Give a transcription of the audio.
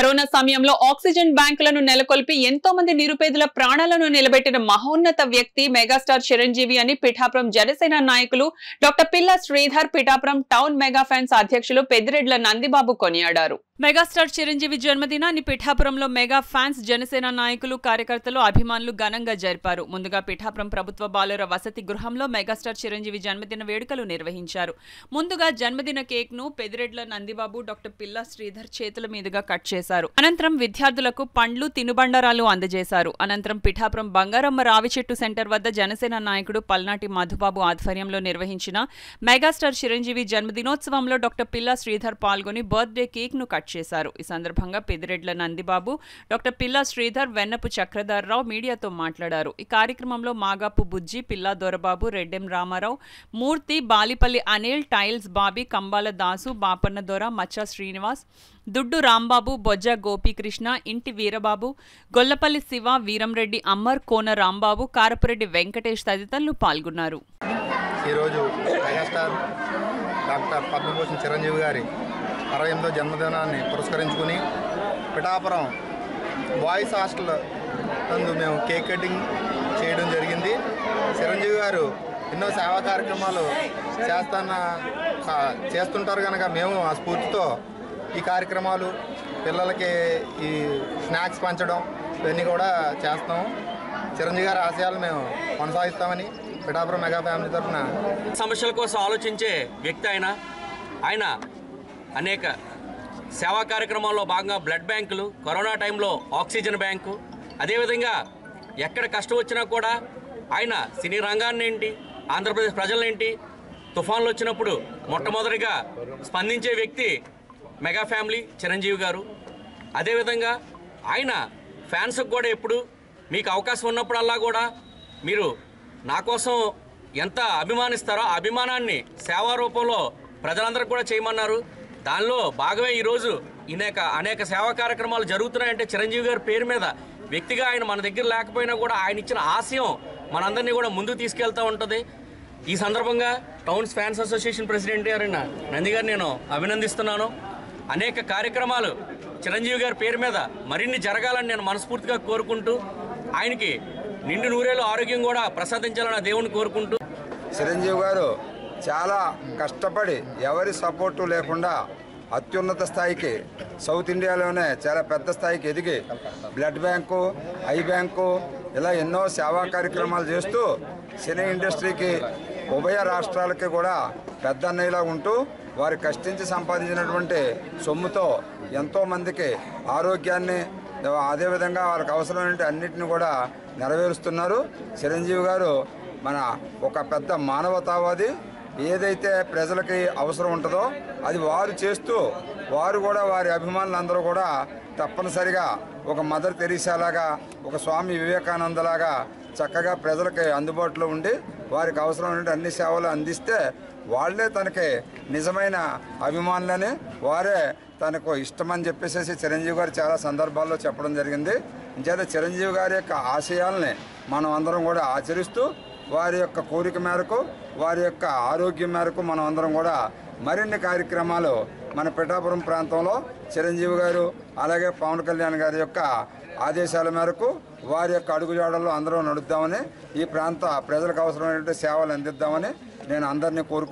Corona సమయంలో oxygen బ్యాంకులను నెలకొల్పి ఎంతో మంది నిరుపేదల ప్రాణాలను నిలబెట్టిన మహోన్నత వ్యక్తి మెగాస్టార్ చిరంజీవి అని పిఠాపురం జనసేన నాయకులు doctor Pilla Sridhar Pithapuram town mega fans అధ్యక్షులు పెద్దిరెడ్ల నందిబాబు కొనియాడారు. మెగాస్టార్ చిరంజీవి జన్మదినాన్ని పిఠాపురంలో మెగా ఫ్యాన్స్ జనసేన నాయకులు కార్యకర్తలు అభిమానులు ఘనంగా జరిపారు. ముందుగా పిఠాపురం ప్రభుత్వ బాలుర వసతి గృహంలో మెగాస్టార్ చిరంజీవి జన్మదిన వేడుకలు నిర్వహించారు. ముందుగా జన్మదిన కేక్ను పెదిరెడ్ల నందిబాబు డాక్టర్ పిల్ల శ్రీధర్ చేతుల మీదుగా కట్ చేశారు. అనంతరం విద్యార్థులకు పండ్లు తినుబండారాలు అందజేశారు. అనంతరం పిఠాపురం బంగారమ్మ రావి చెట్టు సెంటర్ వద్ద జనసేన నాయకుడు పల్నాటి మధుబాబు ఆధ్వర్యంలో నిర్వహించిన మెగాస్టార్ చిరంజీవి జన్మదినోత్సవంలో డాక్టర్ పిల్ల శ్రీధర్ పాల్గొని బర్త్డే కేక్ను కట్ చేశారు. ఈ సందర్భంగా పెదిరెడ్ల నందిబాబు డాక్టర్ పిల్లా శ్రీధర్ వెన్నపు చక్రధర్రావు మీడియాతో మాట్లాడారు. ఈ కార్యక్రమంలో మాగాపు బుజ్జి పిల్లా దొరబాబు రెడ్డెం రామారావు మూర్తి బాలిపల్లి అనిల్ టైల్స్ బాబీ కంబాల దాసు బాపన్న దొర మచ్చ శ్రీనివాస్ దుడ్డు రాంబాబు బొజ్జ గోపీకృష్ణ ఇంటి వీరబాబు గొల్లపల్లి శివ వీరంరెడ్డి అమ్మర్ కోన రాంబాబు కారపురెడ్డి వెంకటేష్ తదితరులు పాల్గొన్నారు. ఈరోజు మెగాస్టార్ డాక్టర్ పద్మభూషణ్ చిరంజీవి గారి అరవై ఎనిమిదో జన్మదినాన్ని పురస్కరించుకుని పిఠాపురం బాయ్స్ హాస్టల్ నందు మేము కేక్ కటింగ్ చేయడం జరిగింది. చిరంజీవి గారు ఎన్నో సేవా కార్యక్రమాలు చేస్తున్న చేస్తుంటారు కనుక మేము ఆ స్ఫూర్తితో ఈ కార్యక్రమాలు పిల్లలకి ఈ స్నాక్స్ పంచడం ఇవన్నీ కూడా చేస్తాము చిరంజీవి గారి ఆశయాలు మేము కొనసాగిస్తామని పిఠాపురం మెగా ఫ్యామిలీ తరఫున సమస్యల కోసం ఆలోచించే వ్యక్తి ఆయన. ఆయన అనేక సేవా కార్యక్రమాల్లో భాగంగా బ్లడ్ బ్యాంకులు కరోనా టైంలో ఆక్సిజన్ బ్యాంకు అదేవిధంగా ఎక్కడ కష్టం వచ్చినా కూడా ఆయన సినీ రంగాన్ని ఏంటి ఆంధ్రప్రదేశ్ ప్రజలనేంటి తుఫాన్లు వచ్చినప్పుడు మొట్టమొదటిగా స్పందించే వ్యక్తి మెగా ఫ్యామిలీ చిరంజీవి గారు. అదేవిధంగా ఆయన ఫ్యాన్స్కి కూడా ఎప్పుడు మీకు అవకాశం ఉన్నప్పుడల్లా కూడా మీరు నా కోసం ఎంత అభిమానిస్తారో ఆ అభిమానాన్ని సేవా రూపంలో ప్రజలందరికీ కూడా చేయమన్నారు. దానిలో భాగమే ఈరోజు అనేక అనేక సేవా కార్యక్రమాలు జరుగుతున్నాయంటే చిరంజీవి గారి పేరు మీద వ్యక్తిగా ఆయన మన దగ్గర లేకపోయినా కూడా ఆయన ఇచ్చిన ఆశయం మనందరినీ కూడా ముందుకు తీసుకెళ్తూ ఉంటుంది. ఈ సందర్భంగా టౌన్స్ ఫ్యాన్స్ అసోసియేషన్ ప్రెసిడెంట్ గారైన నంది గారు నేను అభినందిస్తున్నాను. అనేక కార్యక్రమాలు చిరంజీవి గారి పేరు మీద మరిన్ని జరగాలని నేను మనస్ఫూర్తిగా కోరుకుంటూ ఆయనకి నిండు నూరేళ్ళు ఆరోగ్యం కూడా ప్రసాదించాలని దేవుని కోరుకుంటూ. చిరంజీవి గారు చాలా కష్టపడి ఎవరి సపోర్టు లేకుండా అత్యున్నత స్థాయికి సౌత్ ఇండియాలోనే చాలా పెద్ద స్థాయికి ఎదిగి బ్లడ్ బ్యాంకు ఐ బ్యాంకు ఇలా ఎన్నో సేవా కార్యక్రమాలు చేస్తూ సినీ ఇండస్ట్రీకి ఉభయ రాష్ట్రాలకి కూడా పెద్ద అన్నయ్యలా ఉంటూ వారు కష్టించి సంపాదించినటువంటి సొమ్ముతో ఎంతోమందికి ఆరోగ్యాన్ని అదేవిధంగా వారికి అవసరమైన అన్నిటిని కూడా నెరవేరుస్తున్నారు. చిరంజీవి గారు మన ఒక పెద్ద మానవతావాది. ఏదైతే ప్రజలకి అవసరం ఉంటుందో అది వారు చేస్తూ వారు కూడా వారి అభిమానులందరూ కూడా తప్పనిసరిగా ఒక మదర్ తెరీసాలాగా ఒక స్వామి వివేకానందలాగా చక్కగా ప్రజలకి అందుబాటులో ఉండి వారికి అవసరమైన అన్ని సేవలు అందిస్తే వాళ్ళే తనకి నిజమైన అభిమానులని వారే తనకు ఇష్టమని చెప్పేసి చిరంజీవి గారు చాలా సందర్భాల్లో చెప్పడం జరిగింది. ఇంచేత చిరంజీవి గారి యొక్క ఆశయాల్ని మనం అందరం కూడా ఆచరిస్తూ వారి యొక్క కోరిక మేరకు వారి యొక్క ఆరోగ్యం మేరకు మనం అందరం కూడా మరిన్ని కార్యక్రమాలు మన పిఠాపురం ప్రాంతంలో చిరంజీవి గారు అలాగే పవన్ కళ్యాణ్ గారి యొక్క ఆదేశాల మేరకు వారి యొక్క అడుగుజాడల్లో అందరూ నడుద్దామని ఈ ప్రాంత ప్రజలకు అవసరమైనటువంటి సేవలు అందిద్దామని నేను అందరినీ కోరుకుంటున్నాను.